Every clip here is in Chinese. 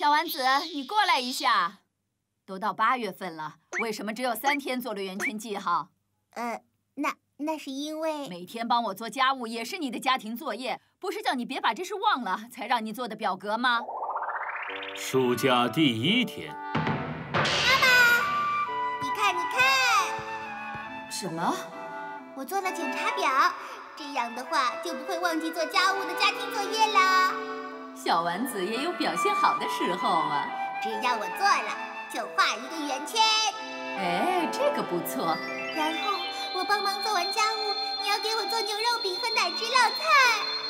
小丸子，你过来一下。都到八月份了，为什么只有三天做了圆圈记号？呃，那那是因为每天帮我做家务也是你的家庭作业，不是叫你别把这事忘了才让你做的表格吗？暑假第一天，妈妈你看，你看，什么？我做了检查表，这样的话就不会忘记做家务的家庭作业啦。小丸子也有表现好的时候啊。只要我做了，就画一个圆圈。哎，这个不错。然后我帮忙做完家务，你要给我做牛肉饼和奶汁料菜。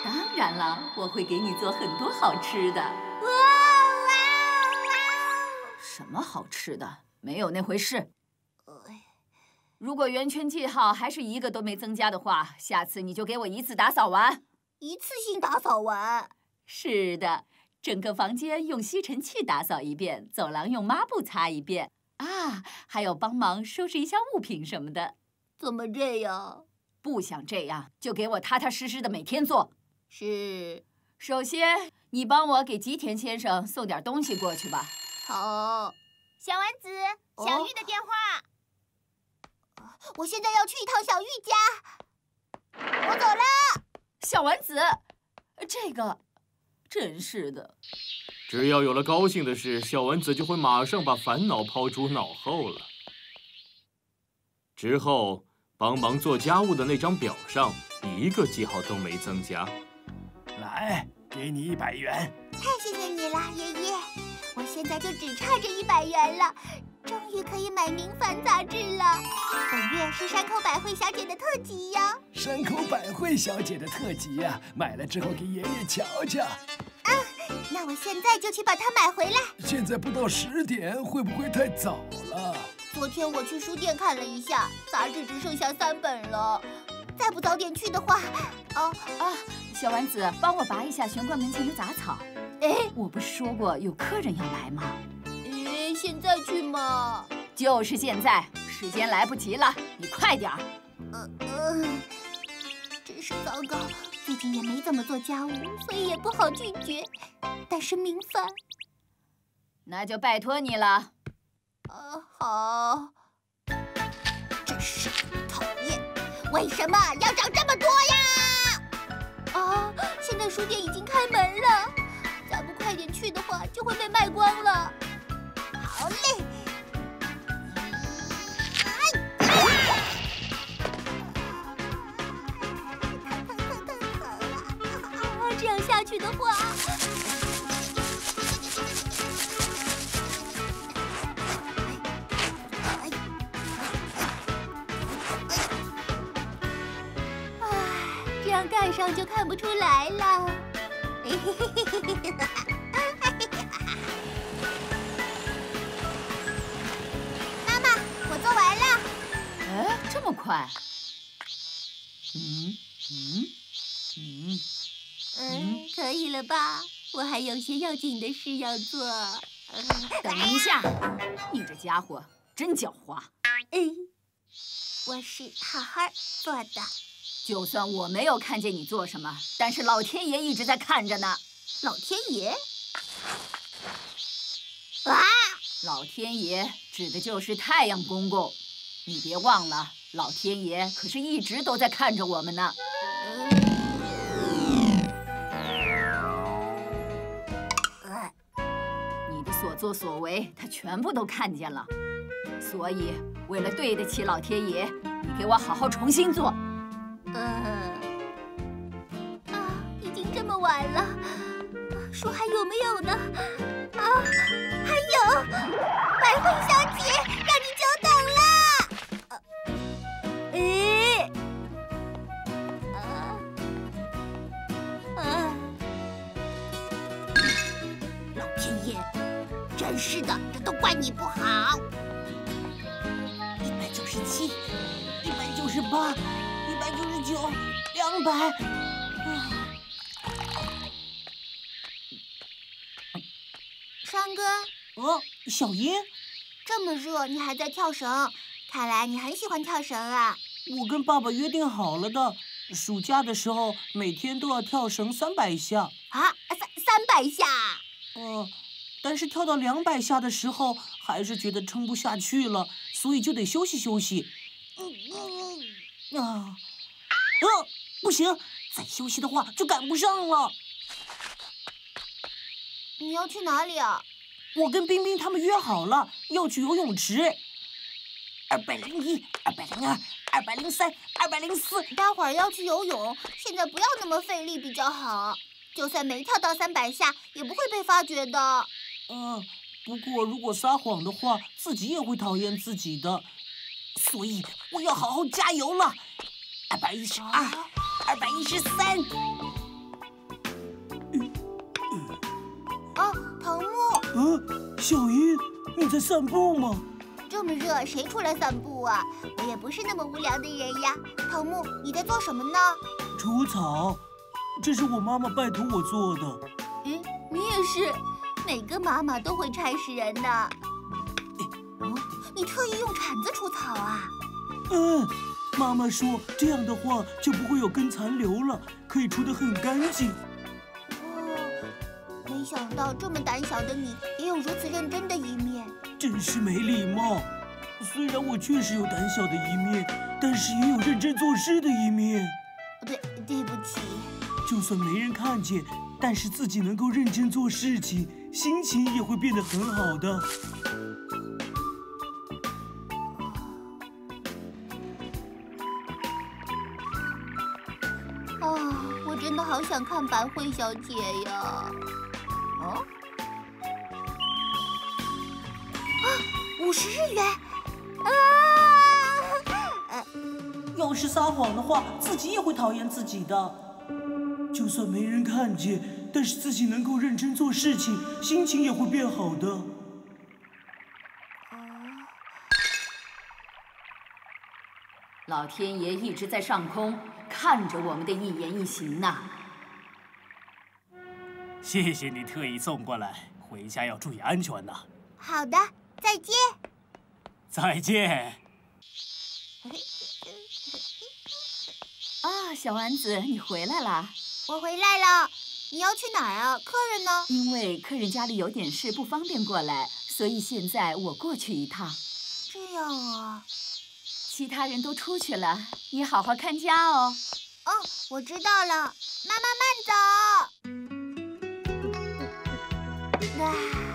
当然了，我会给你做很多好吃的。哇哇哇什么好吃的？没有那回事。哇！如果圆圈记号还是一个都没增加的话，下次你就给我一次打扫完。一次性打扫完。是的，整个房间用吸尘器打扫一遍，走廊用抹布擦一遍啊，还有帮忙收拾一下物品什么的。怎么这样？不想这样，就给我踏踏实实的每天做。是。首先，你帮我给吉田先生送点东西过去吧。好。小丸子，哦小玉的电话。我现在要去一趟小玉家。我走了。小丸子，这个，真是的。只要有了高兴的事，小丸子就会马上把烦恼抛诸脑后了。之后，帮忙做家务的那张表上一个记号都没增加。来，给你一百元。太谢谢你了，爷爷！我现在就只差这一百元了，终于可以买《明矾》杂志了。本月是山口百惠小姐的特辑呀。山口百惠小姐的特辑呀、买了之后给爷爷瞧瞧。啊那我现在就去把它买回来。现在不到十点，会不会太早了？昨天我去书店看了一下，杂志只剩下三本了。再不早点去的话，哦，啊，小丸子，帮我拔一下玄关门前的杂草。哎，我不是说过有客人要来吗？哎，现在去嘛？就是现在，时间来不及了，你快点儿。呃呃，真是糟糕。最近也没怎么做家务，所以也不好拒绝。但是明凡，那就拜托你了。呃，好。真是讨厌，为什么要长这么多呀？啊，现在书店已经开门了，再不快点去的话，就会被卖光了。好嘞。去的话，唉，这样盖上就看不出来了。妈妈，我做完了。哎，这么快？嗯嗯嗯，嗯，可以了吧？我还有些要紧的事要做。等一下，你这家伙真狡猾。嗯，我是好好做的。就算我没有看见你做什么，但是老天爷一直在看着呢。老天爷！啊！老天爷指的就是太阳公公，你别忘了，老天爷可是一直都在看着我们呢。呃作所为，他全部都看见了。所以，为了对得起老天爷，你给我好好重新做。嗯，啊，已经这么晚了，书还有没有呢？啊，还有，白慧小姐，真是的，这都怪你不好。一百九十七，一百九十八，一百九十九，两百。山哥，哦，小英，这么热，你还在跳绳？看来你很喜欢跳绳啊。我跟爸爸约定好了的，暑假的时候每天都要跳绳三百下。啊，三三百下。嗯、但是跳到两百下的时候，还是觉得撑不下去了，所以就得休息休息。嗯嗯啊，呃，不行，再休息的话就赶不上了。你要去哪里啊？我跟冰冰他们约好了，要去游泳池。二百零一，二百零二，二百零三，二百零四。待会儿要去游泳，现在不要那么费力比较好。就算没跳到三百下，也不会被发觉的。嗯，不过如果撒谎的话，自己也会讨厌自己的，所以我要好好加油了。二百一十二，二百一十三。哦，藤木，嗯，小英，你在散步吗？这么热，谁出来散步啊？我也不是那么无聊的人呀。藤木，你在做什么呢？除草，这是我妈妈拜托我做的。嗯，你也是，每个妈妈都会差使人的。哦，你特意用铲子除草啊？嗯，妈妈说这样的话就不会有根残留了，可以除得很干净。哦，没想到这么胆小的你，也有如此认真的一面。真是没礼貌。虽然我确实有胆小的一面，但是也有认真做事的一面。对，对不起。就算没人看见，但是自己能够认真做事情，心情也会变得很好的。啊，我真的好想看白慧小姐呀！哦，啊，五十日元！啊！呃 要是撒谎的话，自己也会讨厌自己的。就算没人看见，但是自己能够认真做事情，心情也会变好的。老天爷一直在上空看着我们的一言一行呢。谢谢你特意送过来，回家要注意安全呐。好的，再见。再见。啊，小丸子，你回来啦！我回来了，你要去哪儿啊？客人呢？因为客人家里有点事，不方便过来，所以现在我过去一趟。这样啊。其他人都出去了，你好好看家哦。哦，我知道了，妈妈慢走。啊，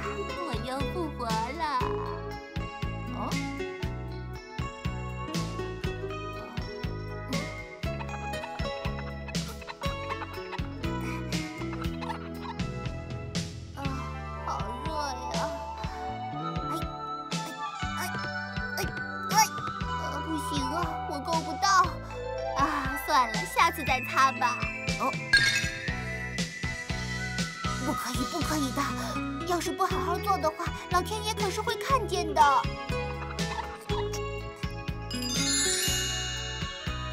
下次再擦吧。哦，不可以，不可以的！要是不好好做的话，老天爷可是会看见的。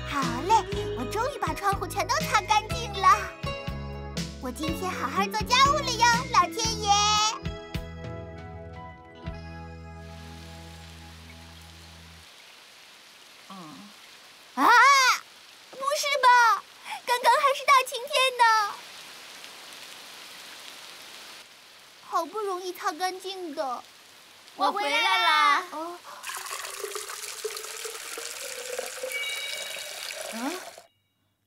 好嘞，我终于把窗户全都擦干净了。我今天好好做家务了哟，老天爷。擦干净的。我回来啦！哦，啊，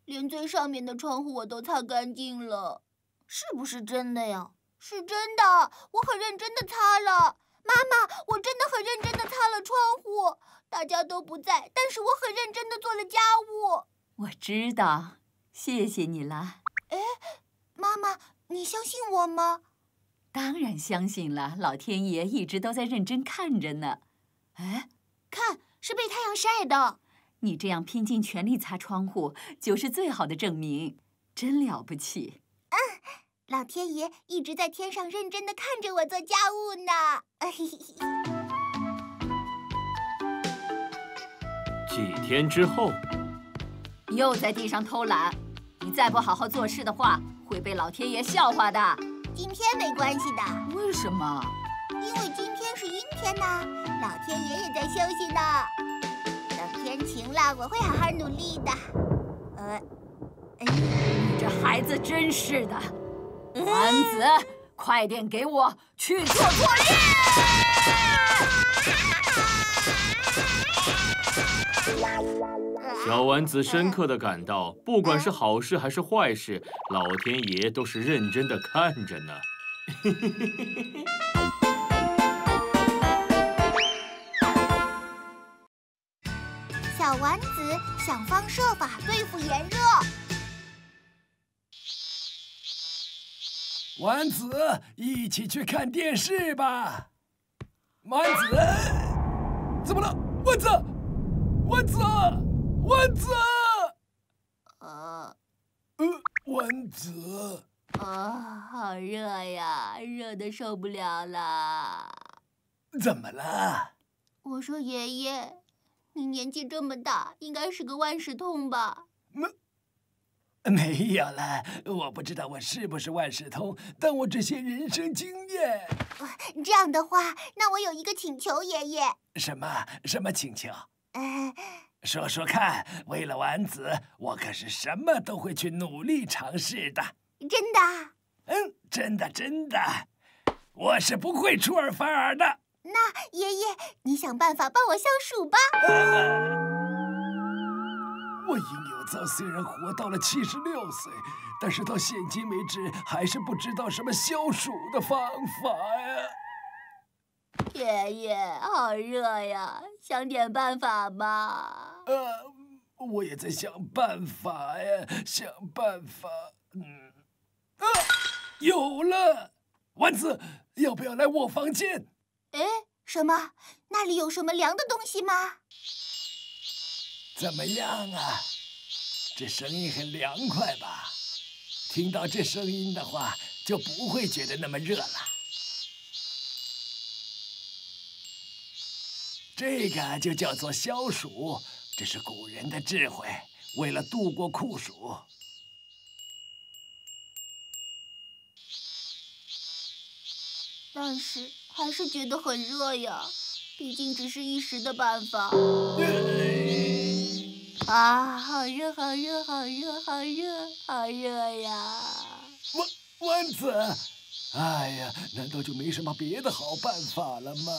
连最上面的窗户我都擦干净了，是不是真的呀？是真的，我很认真的擦了。妈妈，我真的很认真的擦了窗户。大家都不在，但是我很认真的做了家务。我知道，谢谢你啦。妈妈，你相信我吗？当然相信了，老天爷一直都在认真看着呢。哎，看，是被太阳晒的。你这样拼尽全力擦窗户，就是最好的证明，真了不起。嗯老天爷一直在天上认真的看着我做家务呢。几天之后，又在地上偷懒，你再不好好做事的话，会被老天爷笑话的。今天没关系的，为什么？因为今天是阴天呢，老天爷也在休息呢。等天晴了，我会好好努力的。呃，你这孩子真是的，丸子，快点给我去做作业！小丸子深刻的感到，不管是好事还是坏事，老天爷都是认真的看着呢。小丸子想方设法对付炎热。丸子，一起去看电视吧。丸子，怎么了？丸子，丸子，丸子，呃呃，蚊子，啊，好热呀，热的受不了了。怎么了？我说爷爷，你年纪这么大，应该是个万事通吧？没有了，我不知道我是不是万事通，但我这些人生经验。这样的话，那我有一个请求，爷爷。什么什么请求？呃，说说看。为了丸子，我可是什么都会去努力尝试的。真的？嗯，真的真的，我是不会出尔反尔的。那爷爷，你想办法帮我消暑吧。我殷有造虽然活到了七十六岁，但是到现今为止还是不知道什么消暑的方法呀。爷爷，好热呀，想点办法吧。呃，我也在想办法呀，想办法。嗯，啊，有了，丸子，要不要来我房间？哎，什么？那里有什么凉的东西吗？怎么样啊？这声音很凉快吧？听到这声音的话，就不会觉得那么热了。这个就叫做消暑，这是古人的智慧，为了度过酷暑。但是还是觉得很热呀，毕竟只是一时的办法。啊，好热，好热，好热，好热，好热呀！丸丸子，哎呀，难道就没什么别的好办法了吗？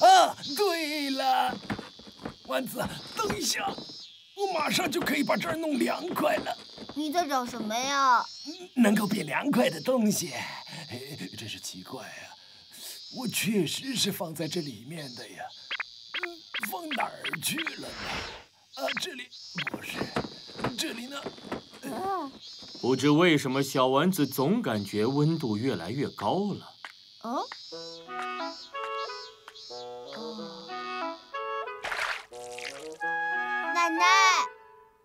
啊，对了，丸子，等一下，我马上就可以把这儿弄凉快了。你在找什么呀？能够变凉快的东西，哎真是奇怪啊、我确实是放在这里面的呀，嗯，放哪儿去了呢？啊，这里不是，这里呢？啊，不知为什么，小丸子总感觉温度越来越高了。哦，哦，奶奶，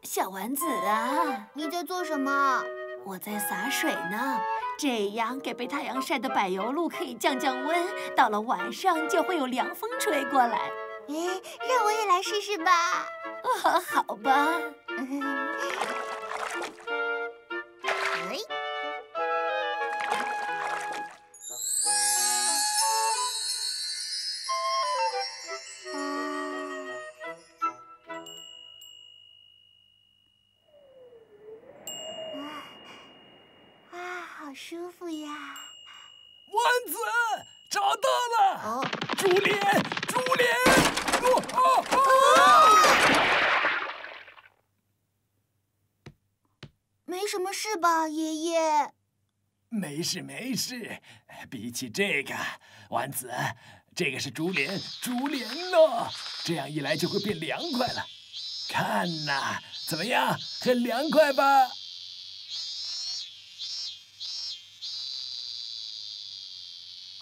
小丸子啊，你在做什么？我在洒水呢，这样给被太阳晒的柏油路可以降降温，到了晚上就会有凉风吹过来。哎，让我也来试试吧。啊，好吧。哎，啊，啊，好舒服呀！丸子，找到了！哦，竹帘，竹帘！哦哦哦！没什么事吧，爷爷？没事没事，比起这个，丸子，这个是竹帘，竹帘哦，这样一来就会变凉快了。看呐，怎么样，很凉快吧？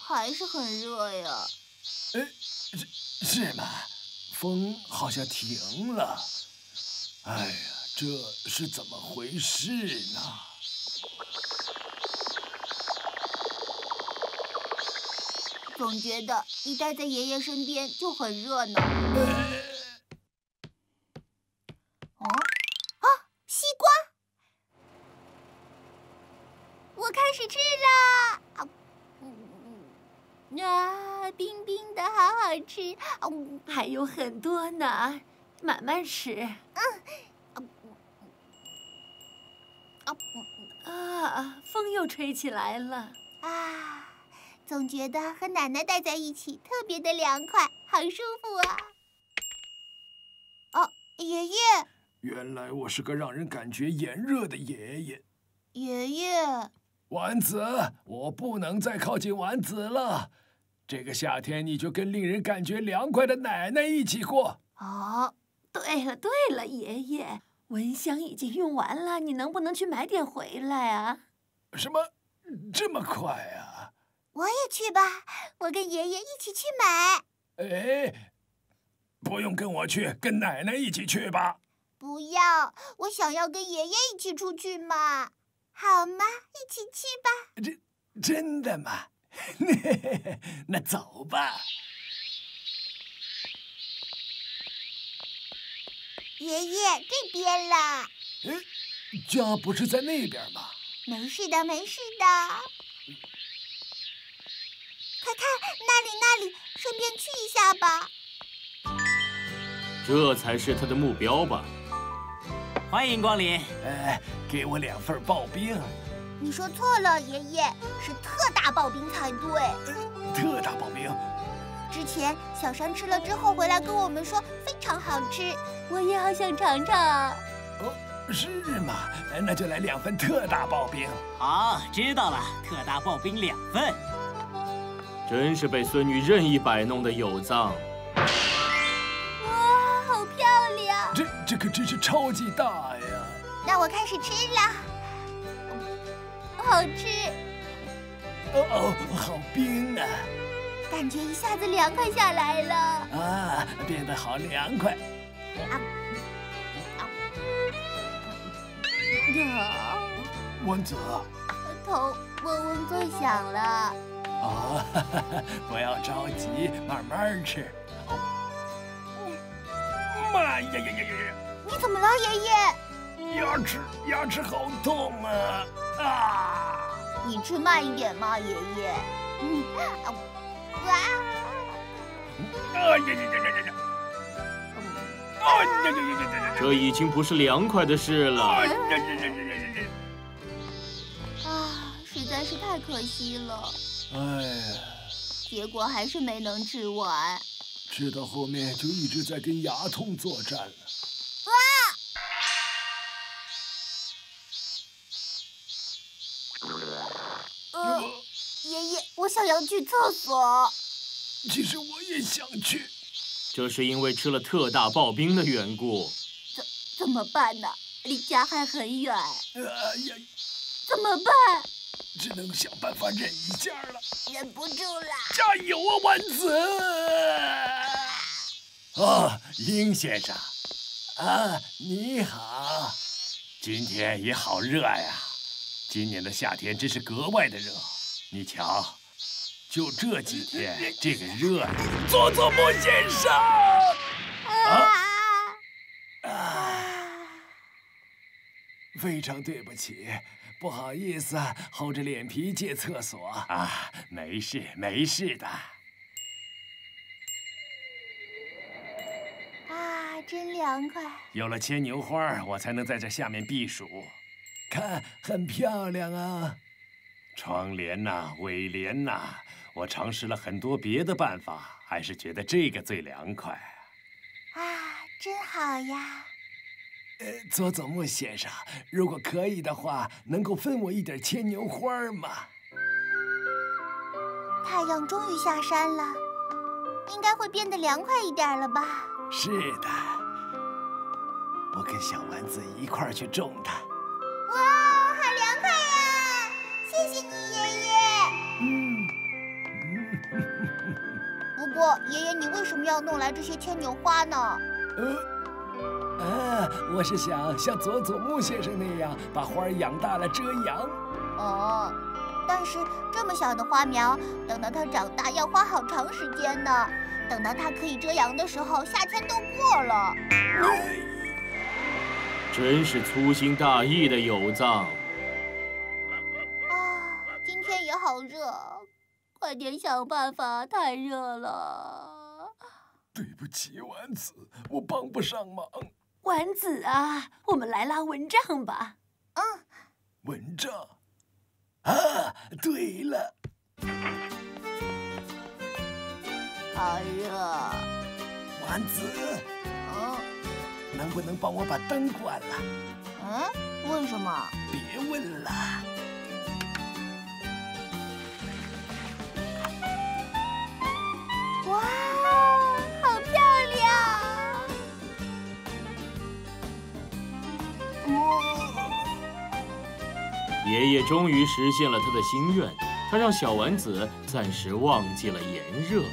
还是很热呀。呃，是是吗？风好像停了。哎呀，这是怎么回事呢？总觉得你待在爷爷身边就很热闹。哦，啊，西瓜！我开始吃了！啊，嗯啊，冰冰的，好好吃。还有很多呢，慢慢吃。啊啊，风又吹起来了。啊，总觉得和奶奶待在一起特别的凉快，好舒服啊！哦，爷爷，原来我是个让人感觉炎热的爷爷。爷爷，丸子，我不能再靠近丸子了。这个夏天你就跟令人感觉凉快的奶奶一起过。哦，对了对了，爷爷，蚊香已经用完了，你能不能去买点回来啊？什么？这么快啊？我也去吧，我跟爷爷一起去买。哎，不用跟我去，跟奶奶一起去吧。不要，我想要跟爷爷一起出去嘛，好吗？一起去吧。真真的吗？那走吧。爷爷，这边啦。哎，家不是在那边吗？没事的，没事的。快看，那里那里，顺便去一下吧。这才是他的目标吧？欢迎光临。哎，给我两份刨冰。你说错了，爷爷，是特大刨冰才对。特大刨冰。之前小山吃了之后回来跟我们说非常好吃，我也好想尝尝。哦，是吗？那就来两份特大刨冰。好，知道了，特大刨冰两份。真是被孙女任意摆弄的有脏。哇，好漂亮！这这可真是超级大呀！那我开始吃了，好吃。哦哦，好冰啊！感觉一下子凉快下来了。啊，变得好凉快。啊啊！丸子，头嗡嗡作响了。啊，不要着急，慢慢吃。妈呀呀呀呀呀！你怎么了，爷爷？牙齿牙齿好痛啊！啊！你吃慢一点嘛，爷爷。嗯，啊，哇！啊呀呀呀呀呀！啊呀呀呀呀呀！这已经不是凉快的事了。哎呀呀呀呀呀呀！啊，实在是太可惜了。哎呀，结果还是没能吃完。吃到后面就一直在跟牙痛作战了。爷爷，我想要去厕所。其实我也想去。这是因为吃了特大刨冰的缘故。怎怎么办呢？离家还很远。哎呀，怎么办？只能想办法忍一下了。忍不住了。加油啊，丸子！啊，鹰先生，啊，你好。今天也好热呀，今年的夏天真是格外的热。你瞧，就这几天，这个热呀！佐佐木先生，啊啊，非常对不起。不好意思，厚着脸皮借厕所啊！没事，没事的。啊，真凉快！有了牵牛花，我才能在这下面避暑。看，很漂亮啊！窗帘呐、尾帘呐、我尝试了很多别的办法，还是觉得这个最凉快。啊，真好呀！呃，佐佐木先生，如果可以的话，能够分我一点牵牛花吗？太阳终于下山了，应该会变得凉快一点了吧？是的，我跟小丸子一块儿去种它。哇，过，爷爷，你为什么要弄来这些牵牛花呢？呃，啊，我是想像佐佐木先生那样，把花儿养大了遮阳。哦，但是这么小的花苗，等到它长大要花好长时间呢。等到它可以遮阳的时候，夏天都过了。真是粗心大意的有藏。快点想办法，太热了。对不起，丸子，我帮不上忙。丸子啊，我们来拉蚊帐吧。嗯，蚊帐。啊，对了。好热，丸子，嗯能不能帮我把灯关了？嗯，为什么？别问了。爷爷终于实现了他的心愿，他让小丸子暂时忘记了炎热。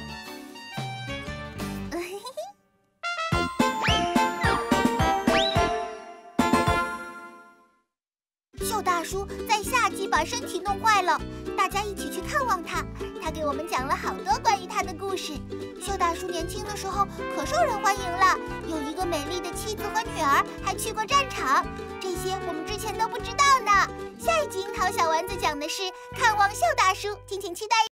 秀大叔在夏季把身体弄坏了，大家一起去看望他。他给我们讲了好多关于他的故事。秀大叔年轻的时候可受人欢迎了，有一个美丽的妻子和女儿，还去过战场。这些我们之前都不知道呢。下一集樱桃小丸子讲的是看望秀大叔，敬请期待。